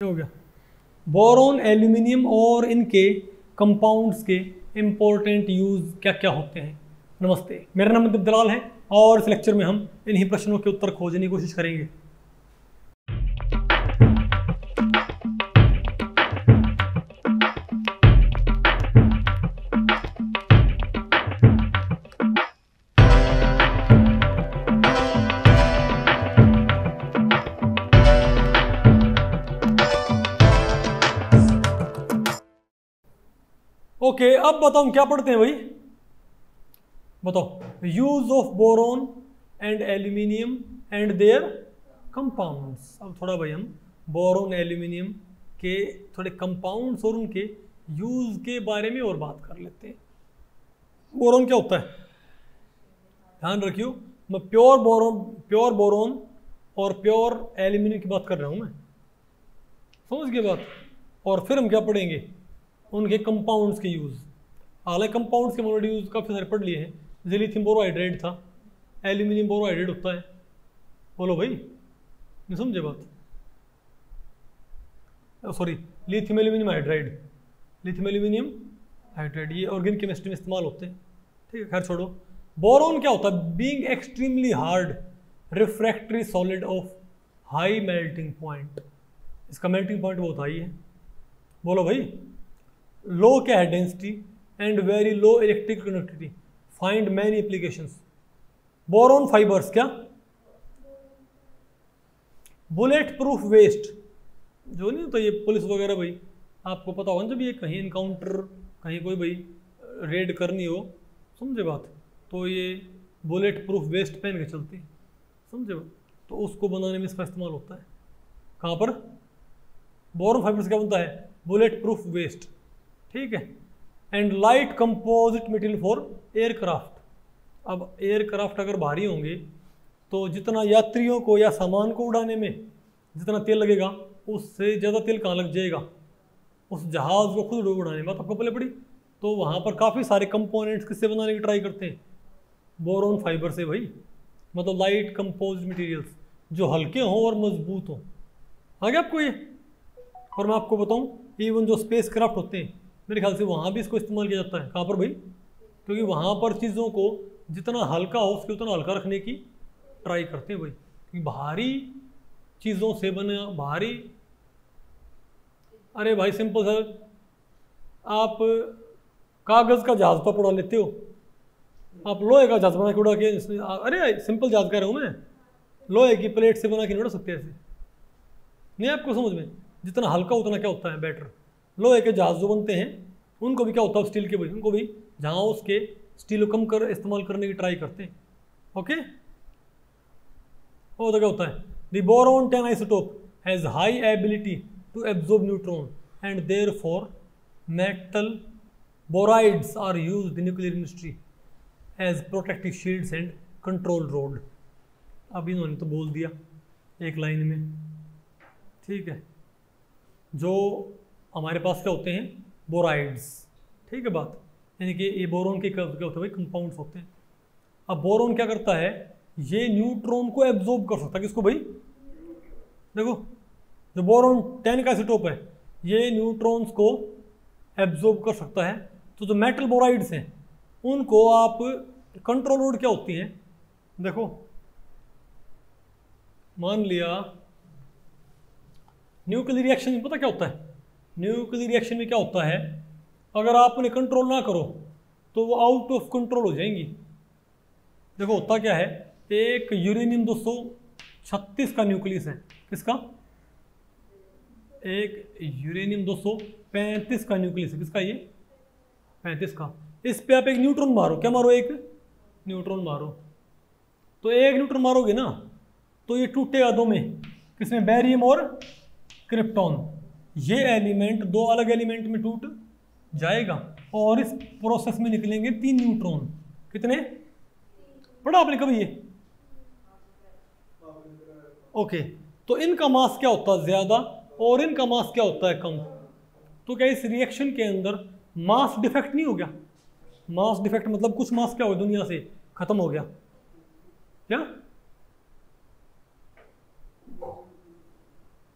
हो गया। Boron, aluminium और इनके कंपाउंड्स के इम्पोर्टेंट यूज़ क्या क्या होते हैं? नमस्ते, मेरा नाम दलाल है और इस लेक्चर में हम इन्हीं प्रश्नों के उत्तर खोजने की कोशिश करेंगे। ओके अब बताओ हम क्या पढ़ते हैं भाई? बताओ। Use of boron and aluminium and their compounds अब थोड़ा भाई हम बोरोन एल्यूमिनियम के थोड़े कंपाउंड्स और उनके यूज़ के बारे में और बात कर लेते हैं। बोरोन क्या होता है? ध्यान रखियो, मैं प्योर बोरोन प्योर बोरोन और प्योर एल्यूमिनियम की बात कर रहा हूँ मैं। समझ गए बात? और फिर हम क्या पढ़ेंगे? उनके कंपाउंड्स के यूज़ हालाँकि कंपाउंड्स के मोनोड यूज़ काफ़ी सारे पढ़ लिए हैं। जैसे लिथियम बोरोहाइड्रेट था एल्यूमिनियम बोरोहाइड्रेट होता है। बोलो भाई, नहीं समझे बात? Sorry lithium aluminium hydride lithium aluminium hydride ये ऑर्गेनिक केमिस्ट्री में इस्तेमाल होते हैं। ठीक है, खैर छोड़ो। बोरोन क्या होता है? Being extremely hard refractory solid of high melting point इसका मेल्टिंग पॉइंट बहुत हाई है बोलो भाई। लो क्या है density and very low electric conductivity find many applications boron fibres क्या बुलेट प्रूफ वेस्ट जो नहीं होता ये पुलिस वगैरह भाई, आपको पता होगा जब ये कहीं इनकाउंटर कहीं कोई भाई रेड करनी हो, समझे बात? तो ये बुलेट प्रूफ वेस्ट पहन के चलती है, समझे बात? तो उसको बनाने में इसका इस्तेमाल होता है। कहाँ पर? बोरोन फाइबर्स क्या बनता है? बुलेट प्रूफ वेस्ट ठीक है? And light composite material for aircraft अब एयरक्राफ्ट अगर भारी होंगे तो जितना यात्रियों को या सामान को उड़ाने में जितना तेल लगेगा, उससे ज़्यादा तेल कहाँ लग जाएगा? उस जहाज़ को खुद उड़ाने में। आपको पहले पड़ी? तो वहाँ पर काफ़ी सारे कंपोनेंट्स किससे बनाने की ट्राई करते हैं? बोरोन फाइबर से भाई। मतलब लाइट कंपोज मटेरियल्स जो हल्के हों और मज़बूत हों। आगे आपको ये? और मैं आपको बताऊँ इवन जो स्पेस क्राफ्ट होते हैं मेरे ख्याल से वहाँ भी इसको इस्तेमाल किया जाता है। कहाँ पर भाई? क्योंकि वहाँ पर चीज़ों को जितना हल्का हो, उसके उतना हल्का रखने की ट्राई करते हैं भाई। क्योंकि भारी चीज़ों से बने भारी अरे भाई सिंपल सर आप कागज़ का जहाज़ पर उड़ा लेते हो। आप लोहे का जहाज़ बना के उड़ा के अरे सिंपल जहाज़ कह रहा हूँ मैं। लोहे की प्लेट से बना के नहीं उड़ा सकते ऐसे। नहीं, आपको समझ में? जितना हल्का, उतना क्या होता है बेटर लोहे के जहाज़ जो बनते हैं, उनको भी क्या होता है स्टील के भी उनको भी जहाँ उसके स्टील कम कर, इस्तेमाल करने की ट्राई करते हैं। ओके वो तो क्या होता है? The boron ten isotope has high ability to absorb neutron and their for metal borides are use in nuclear industry as protective shields and control rod अब इन्होंने तो बोल दिया एक लाइन में। ठीक है? जो हमारे पास क्या होते हैं? बोराइड्स। ठीक है बात? यानी कि ये बोरोन के क्या होते हैं कंपाउंड्स होते हैं। अब बोरोन क्या करता है? ये न्यूट्रॉन को एब्जॉर्ब कर सकता है। किसको भाई? देखो, जो बोरोन टेन का एसिटोप है, ये न्यूट्रॉन्स को एब्जॉर्ब कर सकता है। तो जो मेटल बोराइड्स हैं, उनको आप कंट्रोल रोड क्या होती हैं? देखो, मान लिया न्यूक्लियर रिएक्शन पता क्या होता है? न्यूक्लियर रिएक्शन में क्या होता है? अगर आप उन्हें कंट्रोल ना करो तो वो आउट ऑफ़ कंट्रोल हो जाएँगी। देखो होता क्या है? एक यूरेनियम 236 का न्यूक्लियस है। किसका? एक यूरेनियम 235 का न्यूक्लियस है। किसका ये? 35 का। इस पे आप एक न्यूट्रॉन मारो। क्या मारो एक? न्यूट्रॉन मारो। तो एक न्यूट्रॉन मारोगे ना तो ये टूटेगा दो में। किसमें? बैरियम और क्रिप्टॉन ये एलिमेंट, दो अलग एलिमेंट में टूट जाएगा और इस प्रोसेस में निकलेंगे तीन न्यूट्रॉन कितने? पढ़ा आपने कभी ये? ओके तो इनका मास क्या होता है? ज़्यादा, और इनका मास क्या होता है? कम। तो क्या इस रिएक्शन के अंदर मास डिफेक्ट नहीं हो गया? मास डिफेक्ट मतलब कुछ मास क्या हो गया? दुनिया से खत्म हो गया। क्या?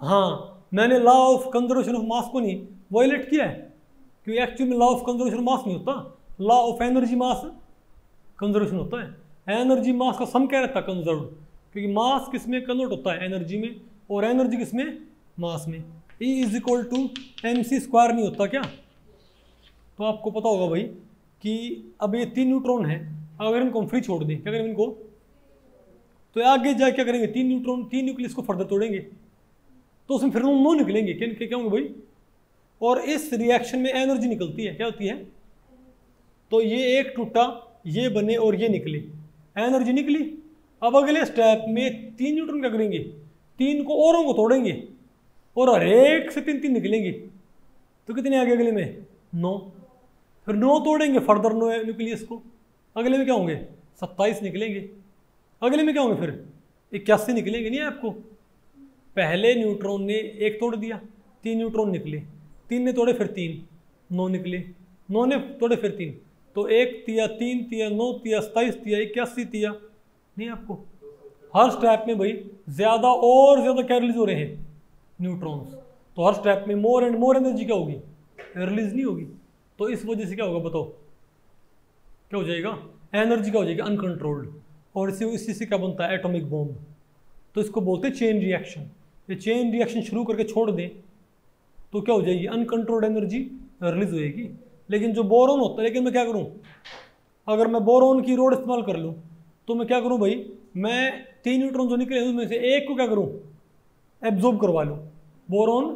हाँ मैंने law of conservation of mass को नहीं वायलेट किया है। क्योंकि एक्चुअली में लॉ ऑफ़ कंजर्वेशन मास नहीं होता। Law of energy mass conservation होता है। एनर्जी मास का सम क्या रहता है कंजर्व क्योंकि मास किसमें कन्वर्ट होता है? एनर्जी में। और एनर्जी किसमें मास में। E is equal to M C square नहीं होता क्या? तो आपको पता होगा भाई कि अब ये तीन न्यूट्रॉन है। अगर इनको हम फ्री छोड़ दें, क्या करेंगे इनको? तो आगे जाके क्या करेंगे तीन न्यूट्रॉन तीन न्यूक्लियस को फर्दर तोड़ेंगे। तो उसमें फिर नो निकलेंगे क्या क्या होंगे भाई, और इस रिएक्शन में एनर्जी निकलती है, क्या होती है? तो ये एक टूटा, ये बने और ये निकले। एनर्जी निकली। अब अगले स्टेप में तीन न्यूट्रन क्या करेंगे? तीन को औरों को तोड़ेंगे और हर एक से तीन तीन निकलेंगे। तो कितने आगे अगले में? नौ। फिर नौ तोड़ेंगे फर्दर नो न्यूक्लियस को। अगले में क्या होंगे? सत्ताईस निकलेंगे। अगले में क्या होंगे फिर? इक्यासी निकलेंगे, नहीं आपको? पहले न्यूट्रॉन ने एक तोड़ दिया, तीन न्यूट्रॉन निकले। तीन ने तोड़े फिर तीन, नौ निकले। नौ ने तोड़े फिर तीन। तो एक तिया तीन, तिया नौ, तिया सताईस, तिया इक्यासी, तिया नहीं आपको। हर स्टेप में भाई ज़्यादा और ज़्यादा क्या रिलीज़ हो रहे हैं न्यूट्रॉन्स तो हर स्टेप में मोर एंड मोर एनर्जी क्या होगी? रिलीज़ नहीं होगी। तो इस वजह से क्या होगा बताओ? क्या हो जाएगा? एनर्जी क्या हो जाएगी? अनकंट्रोल्ड और इसी इसी से क्या बनता है? एटॉमिक बॉम्ब तो इसको बोलते हैं चेन रिएक्शन ये चेन रिएक्शन शुरू करके छोड़ दें तो क्या हो जाएगी? अनकंट्रोल्ड एनर्जी रिलीज़ होएगी। लेकिन जो बोरोन होता है, लेकिन मैं क्या करूँ? अगर मैं बोरोन की रोड इस्तेमाल कर लूँ तो मैं क्या करूँ भाई? मैं तीन न्यूट्रॉन जो निकले उसमें से एक को क्या करूँ? एब्जॉर्ब करवा लूँ बोरोन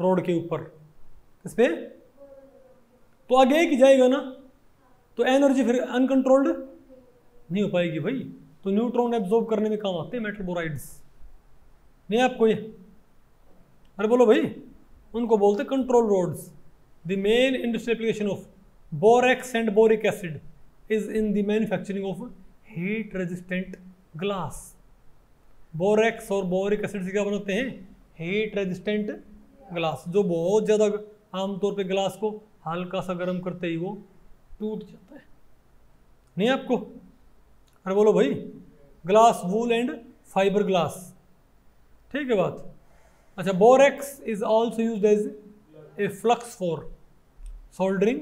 रोड के ऊपर। इस पर तो आगे एक ही जाएगा ना? तो एनर्जी फिर अनकंट्रोल्ड नहीं हो पाएगी भाई। तो न्यूट्रॉन एब्जॉर्ब करने में काम आते हैं मेटल बोराइड्स नहीं आपको ये अरे बोलो भाई, उनको बोलते control rods the main industrial application of borax and boric acid is in the manufacturing of heat resistant glass borax और बोरिक एसिड से क्या बनाते हैं? हीट रेजिस्टेंट ग्लास जो बहुत ज़्यादा आमतौर पे ग्लास को हल्का सा गर्म करते ही वो टूट जाता है। नहीं आपको? अरे बोलो भाई glass wool and fibre glass ठीक है बात। अच्छा borax is also use as a flux for soldering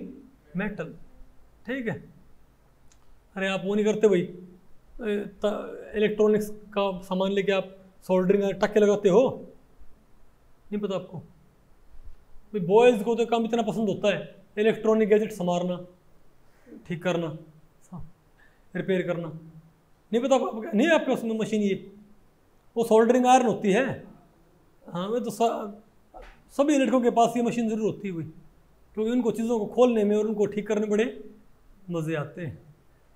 metal ठीक है। अरे, आप वो नहीं करते भाई। इलेक्ट्रॉनिक्स का सामान लेके आप सोल्डरिंग टक्के लगाते हो, नहीं पता आपको। भाई बॉयज़ को तो काम इतना पसंद होता है। इलेक्ट्रॉनिक गैजेट संवारना, ठीक करना रिपेयर करना। नहीं पता आपको, नहीं आपके उसमें मशीन ये। वो सोल्डरिंग आयरन होती है। हाँ मैं तो सभी लड़कों के पास ये मशीन ज़रूर होती है भाई क्योंकि उनको चीज़ों को खोलने में और उनको ठीक करने बड़े मज़े आते हैं।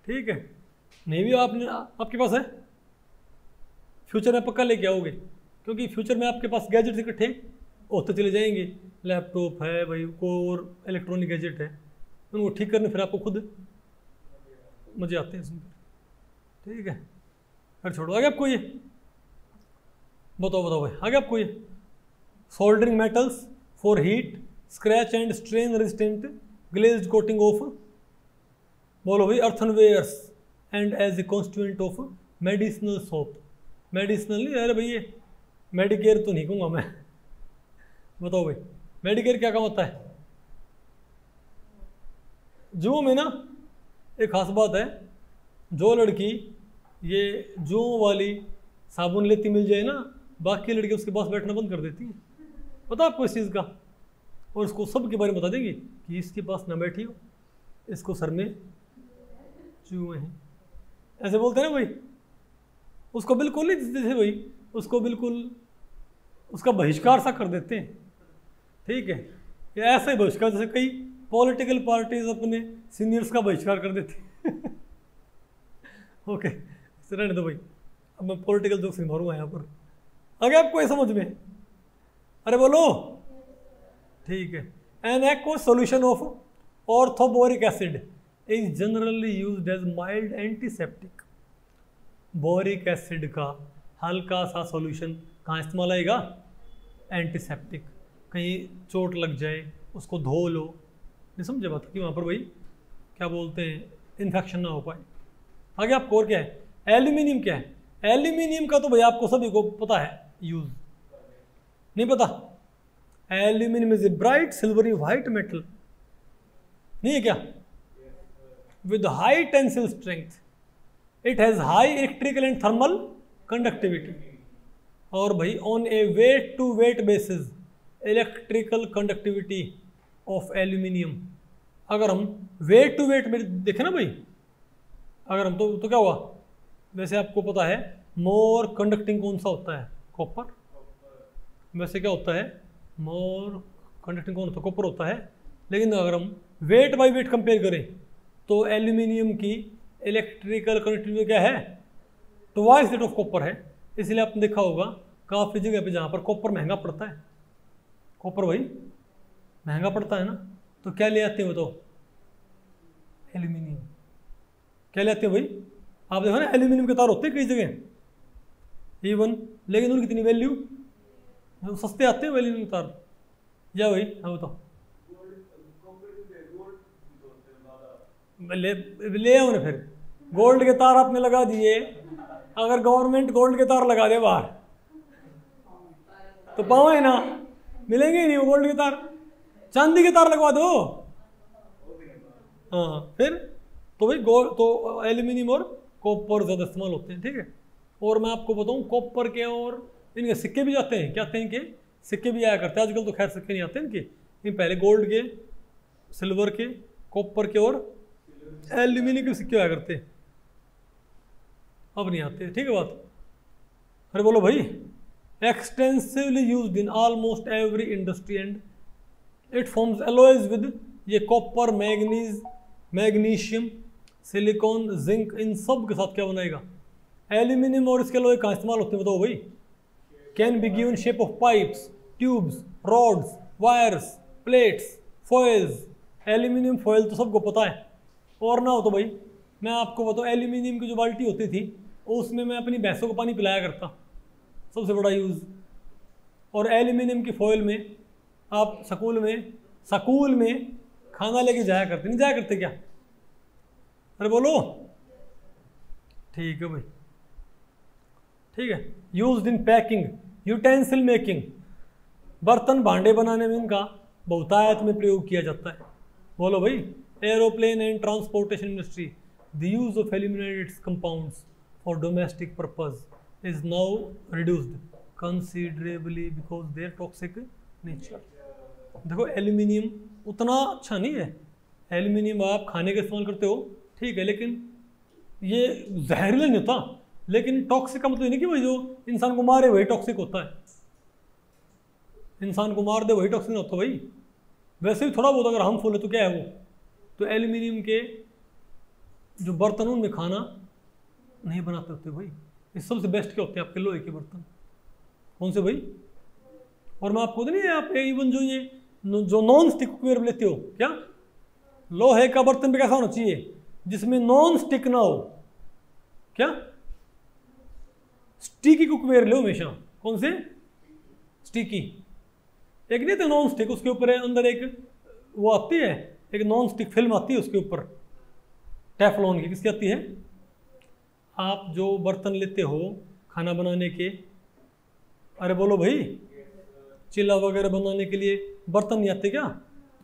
ठीक है? नहीं भी आपने, आपके पास है? फ्यूचर में पक्का लेके आओगे, क्योंकि फ्यूचर में आपके पास गैजेट्स इकट्ठे होते चले जाएँगे। लैपटॉप है भाई को और इलेक्ट्रॉनिक गैजेट है, उनको ठीक करने फिर आपको खुद मज़े आते हैं सुनकर ठीक है? फिर छोड़ो, आगे आपको ये बताओ बताओ भाई। आगे आपको ये soldering metals for heat scratch and strain resistant glazed coating of बोलो भाई earthenwares and as a constituent of medicinal soap medicinal नहीं, अरे भैया मेडिकेयर तो नहीं कहूँगा मैं। बताओ भाई मेडिकेयर क्या काम होता है? जुओं में ना, एक खास बात है, जो लड़की ये जुओं वाली साबुन लेती मिल जाए ना बाकी लड़के उसके पास बैठना बंद कर देती है। पता आपको इस चीज़ का? और उसको सब के बारे में बता देंगे कि इसके पास ना बैठी हो, इसको सर में चूहे हैं। ऐसे बोलते हैं ना भाई। उसको बिल्कुल नहीं देते थे भाई। उसको बिल्कुल उसका बहिष्कार सा कर देते हैं। ठीक है? या ऐसा ही बहिष्कार, जैसे कई पॉलिटिकल पार्टीज़ अपने सीनियर्स का बहिष्कार कर देते हैं। ओके रहने दो भाई। अब मैं पॉलिटिकल जोक्स नहीं मारूँगा यहाँ पर। आगे आपको ये समझ में? अरे बोलो। ठीक है। An aqueous solution of orthoboric acid is generally use as mild antiseptic boric acid का हल्का सा सॉल्यूशन कहाँ इस्तेमाल आएगा? एंटीसेप्टिक कहीं चोट लग जाए, उसको धो लो। नहीं समझे बात कि वहाँ पर भाई? क्या बोलते हैं? इन्फेक्शन ना हो पाए। आगे आपको और क्या है? एल्यूमिनियम क्या है? एल्यूमिनियम का तो भाई आपको सभी को पता है। यूज़ नहीं पता? Aluminium is a bright silvery white metal नहीं है क्या? With high tensile strength it has high electrical and thermal conductivity और भाई on a weight to weight basis electrical conductivity of aluminium अगर हम वेट टू वेट में देखें ना भाई, अगर हम तो तो क्या हुआ? वैसे आपको पता है मोर कंडक्टिंग कौन सा होता है? कॉपर वैसे क्या होता है? मोर कंडक्टिंग कौन होता है कॉपर होता है। लेकिन अगर हम वेट बाई वेट कंपेयर करें तो एल्यूमिनियम की इलेक्ट्रिकल कंडक्टिविटी क्या है? ट्वाइस रेट ऑफ़ कॉपर है। इसलिए आपने देखा होगा, काफ़ी जगह पे जहाँ पर कॉपर महँगा पड़ता है। कॉपर भाई, महँगा पड़ता है ना? तो क्या ले आते हैं तो एल्यूमिनियम क्या ले आते हैं भाई? आप देखो ना एल्यूमिनियम के तार होते हैं कई जगह। इवन लेकिन उनकी कितनी वैल्यू हम सस्ते आते हैं के तार या भाई हाँ बताओ। ले ले आओ ना फिर। गोल्ड के तार आपने लगा दिए। अगर गवर्नमेंट गोल्ड के तार लगा दे बाहर तो पाओ ना। मिलेंगे ही नहीं वो गोल्ड के तार। चांदी के तार लगवा दो। हाँ फिर तो भाई गोल्ड तो एल्यूमिनियम और कॉपर ज़्यादा इस्तेमाल होते हैं, ठीक है? और मैं आपको बताऊँ, कॉपर के और इनके सिक्के भी जाते हैं। क्या आते हैं इनके? सिक्के भी आया करते हैं। आजकल तो खैर सिक्के नहीं आते इनके। इन पहले गोल्ड के सिल्वर के कॉपर के और एल्यूमिनियम के सिक्के आया करते अब नहीं आते। ठीक है बात? अरे बोलो भाई। Extensively use in almost every industry and it forms alloys with ये copper manganese magnesium silicon zinc इन सब के साथ क्या बनाएगा? एल्यूमिनियम और इसके लोहे कहाँ इस्तेमाल होते हैं, बताओ भाई। Can be given shape of pipes tubes rods wires plates foils aluminium foil तो सबको पता है। और ना हो तो भाई, मैं आपको बताऊँ एल्यूमिनियम की जो बाल्टी होती थी, उसमें मैं अपनी भैंसों को पानी पिलाया करता। सबसे बड़ा यूज़ और एल्यूमिनियम की फॉयल में आप स्कूल में स्कूल में खाना लेके जाया करते। नहीं जाया करते क्या? अरे बोलो। ठीक है भाई। ठीक है? Use in packing utensil making बर्तन भांडे बनाने में इनका बहुतायत में प्रयोग किया जाता है। बोलो भाई aeroplane and transportation industry the use of aluminated compounds for domestic purpose is now reduced considerably because their toxic nature देखो एल्यूमिनियम उतना अच्छा नहीं है। एल्यूमिनियम आप खाने का इस्तेमाल करते हो, ठीक है, लेकिन ये जहरीला नहीं होता। लेकिन टॉक्सिक का मतलब नहीं कि भाई जो इंसान को मारे, वही टॉक्सिक होता है। इंसान को मार दे, वही टॉक्सिक होता भाई। वैसे भी थोड़ा बहुत अगर हार्मफुल है तो क्या है वो? तो एल्यूमिनियम के जो बर्तन उनमें खाना नहीं बनाते होते भाई। इस सबसे बेस्ट क्या होते हैं आपके लोहे के बर्तन? कौन से भाई? और मैं आपको नहीं आप इवन जो ये जो नॉन स्टिक कुकवेयर लेते हो, क्या? लोहे का बर्तन भी कैसा होना चाहिए? जिसमें नॉन स्टिक ना हो। क्या? स्टिकी कुकवेयर लो हमेशा। कौन से? स्टिकी एक नहीं तो नॉन स्टिक उसके ऊपर अंदर एक वो आती है, एक नॉन स्टिक फ़िल्म आती है उसके ऊपर। टेफलॉन की किसकी आती है? आप जो बर्तन लेते हो खाना बनाने के, अरे बोलो भाई, चिल्ला वगैरह बनाने के लिए बर्तन नहीं आते क्या?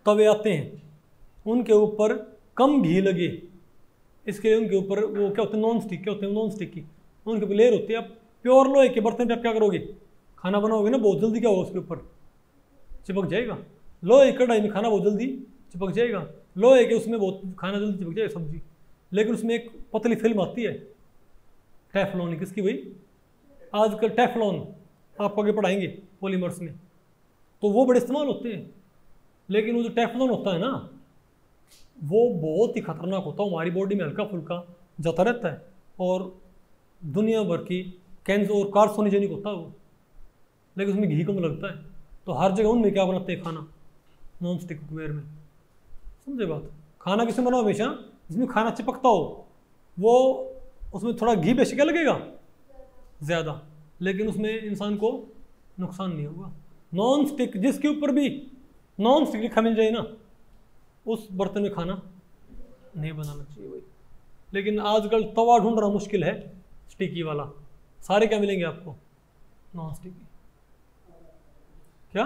तवे आते हैं। उनके ऊपर कम घी लगे। इसके लिए उनके ऊपर वो क्या होते हैं? नॉन स्टिक क्या होते हैं? नॉन स्टिक की। उनके ऊपर लेयर होती है, आप प्योर लोहे के बर्तन पे आप क्या करोगे? खाना बनाओगे ना, बहुत जल्दी क्या होगा उसके ऊपर? चिपक जाएगा। लोहे कढ़ाई में खाना बहुत जल्दी चिपक जाएगा। लोहे के उसमें बहुत खाना जल्दी चिपक जाएगा सब्ज़ी। लेकिन उसमें एक पतली फ़िल्म आती है। टेफलॉन किसकी भाई? आजकल टेफलॉन आपको आगे पढ़ाएँगे पॉलीमर्स में। तो वो बड़े इस्तेमाल होते हैं। लेकिन वो जो टेफलॉन होता है ना, वो बहुत ही खतरनाक होता है। हमारी बॉडी में हल्का फुल्का जाता रहता है। और दुनिया भर की कैंसर और कार्सोनिजेनिक होता है वो। लेकिन उसमें घी कम लगता है। तो हर जगह उनमें क्या बनाते हैं खाना? नॉन स्टिक कुकवेयर में। समझे बात? खाना किसमें बनाओ हमेशा? जिसमें खाना चिपकता हो। वो उसमें थोड़ा घी बेशी क्या लगेगा? ज़्यादा। लेकिन उसमें इंसान को नुकसान नहीं होगा। नॉन स्टिक जिसके ऊपर भी नॉन स्टिक लिखा मिल जाए ना, उस बर्तन में खाना नहीं बनाना चाहिए भाई। लेकिन आजकल तवा ढूंढना मुश्किल है, स्टिकी वाला। सारे क्या मिलेंगे आपको? नॉन स्टिकी क्या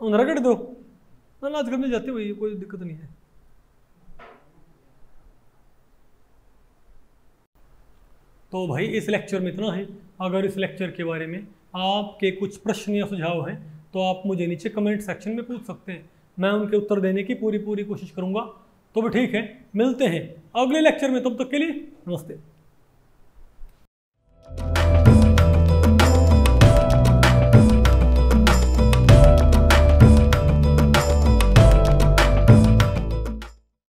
रगट दो तो? ना आजकल में जाते है कोई दिक्कत नहीं है। तो भाई, इस लेक्चर में इतना है। अगर इस लेक्चर के बारे में आपके कुछ प्रश्न या सुझाव हैं तो आप मुझे नीचे कमेंट सेक्शन में पूछ सकते हैं। मैं उनके उत्तर देने की पूरी पूरी कोशिश करूँगा। तो भी ठीक है मिलते हैं अगले लेक्चर में तब तक के लिए नमस्ते।